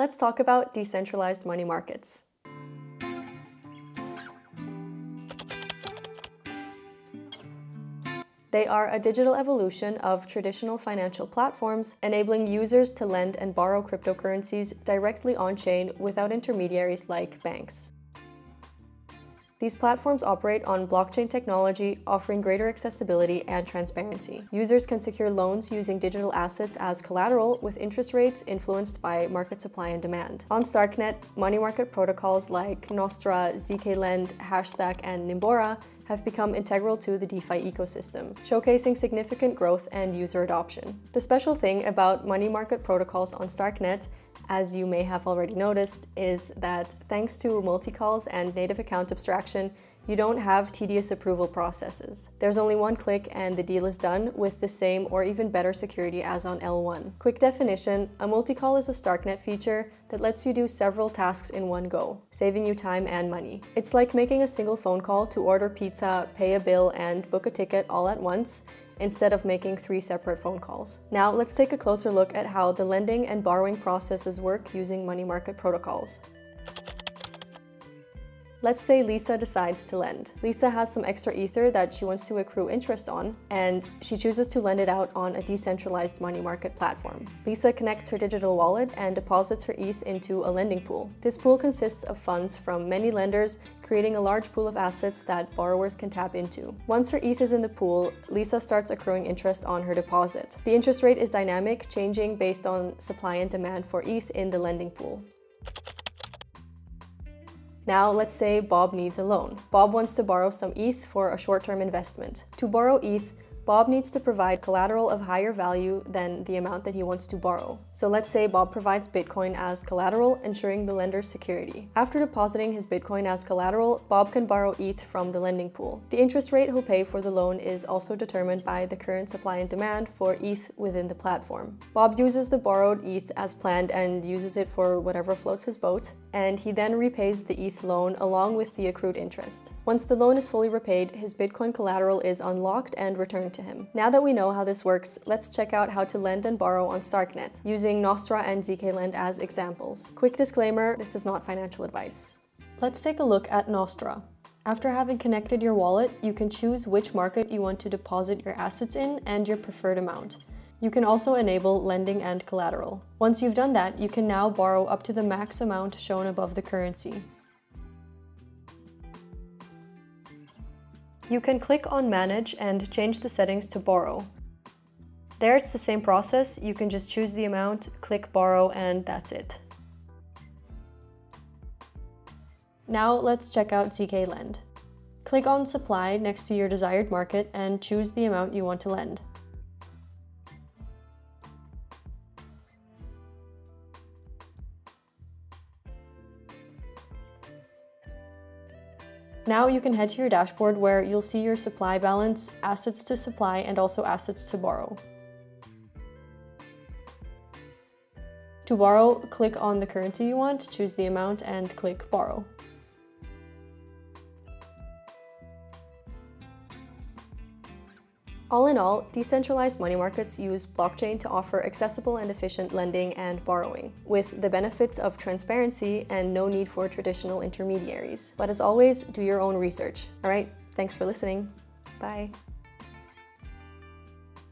Let's talk about decentralized money markets. They are a digital evolution of traditional financial platforms, enabling users to lend and borrow cryptocurrencies directly on-chain without intermediaries like banks. These platforms operate on blockchain technology, offering greater accessibility and transparency. Users can secure loans using digital assets as collateral with interest rates influenced by market supply and demand. On Starknet, money market protocols like Nostra, zkLend, Hashstack, and Nimbora have become integral to the DeFi ecosystem, showcasing significant growth and user adoption. The special thing about money market protocols on Starknet as you may have already noticed, is that thanks to multi-calls and native account abstraction, you don't have tedious approval processes. There's only one click and the deal is done with the same or even better security as on L1. Quick definition, a multi-call is a Starknet feature that lets you do several tasks in one go, saving you time and money. It's like making a single phone call to order pizza, pay a bill, and book a ticket all at once, instead of making three separate phone calls. Now let's take a closer look at how the lending and borrowing processes work using money market protocols. Let's say Lisa decides to lend. Lisa has some extra ether that she wants to accrue interest on, and she chooses to lend it out on a decentralized money market platform. Lisa connects her digital wallet and deposits her ETH into a lending pool. This pool consists of funds from many lenders, creating a large pool of assets that borrowers can tap into. Once her ETH is in the pool, Lisa starts accruing interest on her deposit. The interest rate is dynamic, changing based on supply and demand for ETH in the lending pool. Now, let's say Bob needs a loan. Bob wants to borrow some ETH for a short-term investment. To borrow ETH, Bob needs to provide collateral of higher value than the amount that he wants to borrow. So let's say Bob provides Bitcoin as collateral, ensuring the lender's security. After depositing his Bitcoin as collateral, Bob can borrow ETH from the lending pool. The interest rate he'll pay for the loan is also determined by the current supply and demand for ETH within the platform. Bob uses the borrowed ETH as planned and uses it for whatever floats his boat, and he then repays the ETH loan along with the accrued interest. Once the loan is fully repaid, his Bitcoin collateral is unlocked and returned to him. Now that we know how this works, let's check out how to lend and borrow on Starknet, using Nostra and zkLend as examples. Quick disclaimer, this is not financial advice. Let's take a look at Nostra. After having connected your wallet, you can choose which market you want to deposit your assets in and your preferred amount. You can also enable lending and collateral. Once you've done that, you can now borrow up to the max amount shown above the currency. You can click on Manage and change the settings to Borrow. There it's the same process, you can just choose the amount, click Borrow, and that's it. Now let's check out zkLend. Click on Supply next to your desired market and choose the amount you want to lend. Now you can head to your dashboard where you'll see your supply balance, assets to supply, and also assets to borrow. To borrow, click on the currency you want, choose the amount, and click Borrow. All in all, decentralized money markets use blockchain to offer accessible and efficient lending and borrowing, with the benefits of transparency and no need for traditional intermediaries. But as always, do your own research. All right, thanks for listening. Bye.